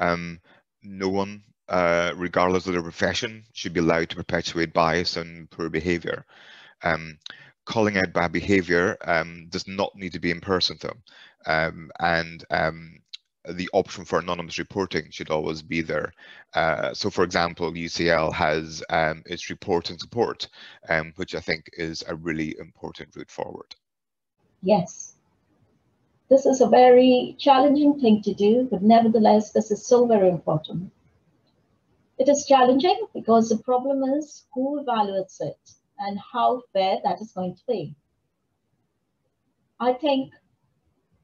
Um, no one, uh, regardless of their profession, should be allowed to perpetuate bias and poor behavior. Um, calling out bad behavior um, does not need to be in person though. Um, and um, the option for anonymous reporting should always be there. Uh, so for example, UCL has um, its report and support, um, which I think is a really important route forward. Yes. This is a very challenging thing to do, but nevertheless, this is so very important. It is challenging because the problem is who evaluates it and how fair that is going to be. I think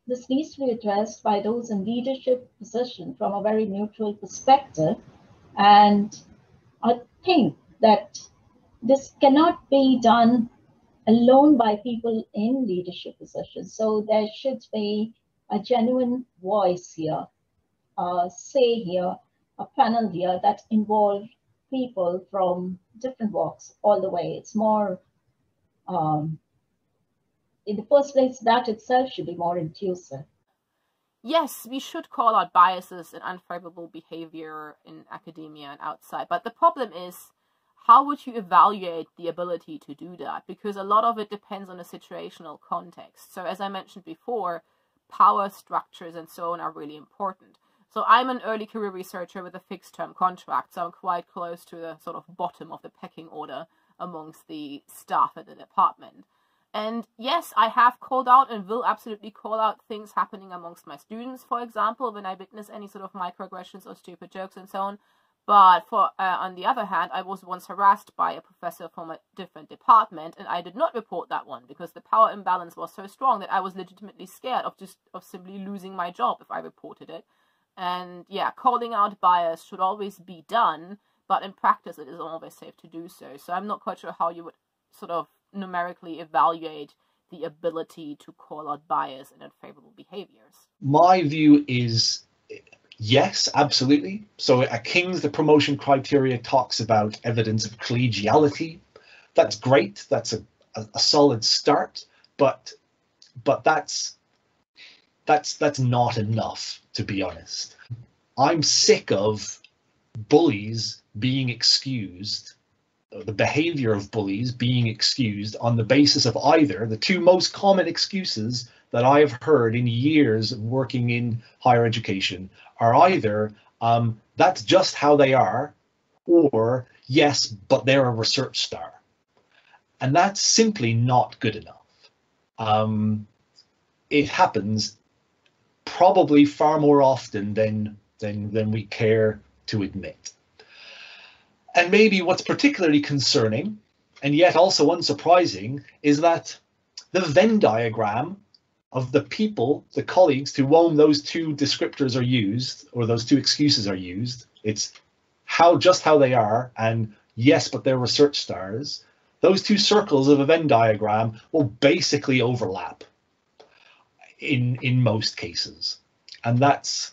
this needs to be addressed by those in leadership position from a very neutral perspective. And I think that this cannot be done alone by people in leadership positions. So there should be a genuine voice here, uh, say here, a panel here that involve people from different walks all the way. It's more um, in the first place, that itself should be more inclusive. Yes, we should call out biases and unfavorable behavior in academia and outside. But the problem is, how would you evaluate the ability to do that? Because a lot of it depends on the situational context. So, as I mentioned before, power structures and so on are really important. So, I'm an early career researcher with a fixed term contract, so I'm quite close to the sort of bottom of the pecking order amongst the staff at the department. And yes, I have called out and will absolutely call out things happening amongst my students, for example, when I witness any sort of microaggressions or stupid jokes and so on. But for uh, on the other hand, I was once harassed by a professor from a different department, and I did not report that one because the power imbalance was so strong that I was legitimately scared of just of simply losing my job if I reported it. And yeah, calling out bias should always be done, but in practice, it isn't always safe to do so. So I'm not quite sure how you would sort of numerically evaluate the ability to call out bias and unfavorable behaviors? My view is yes, absolutely. So at King's, the promotion criteria talks about evidence of collegiality. That's great. That's a, a, a solid start, but but that's that's that's not enough, to be honest. I'm sick of bullies being excused the behavior of bullies being excused on the basis of either the two most common excuses that I have heard in years of working in higher education are either um, that's just how they are, or yes, but they're a research star. And that's simply not good enough. Um, it happens probably far more often than, than, than we care to admit. And maybe what's particularly concerning, and yet also unsurprising, is that the Venn diagram of the people, the colleagues to whom those two descriptors are used, or those two excuses are used, it's how just how they are, and yes, but they're research stars. Those two circles of a Venn diagram will basically overlap in in most cases, and that's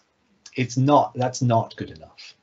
it's not that's not good enough.